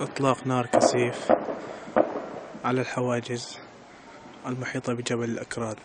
إطلاق نار كثيف على الحواجز المحيطة بجبل الأكراد.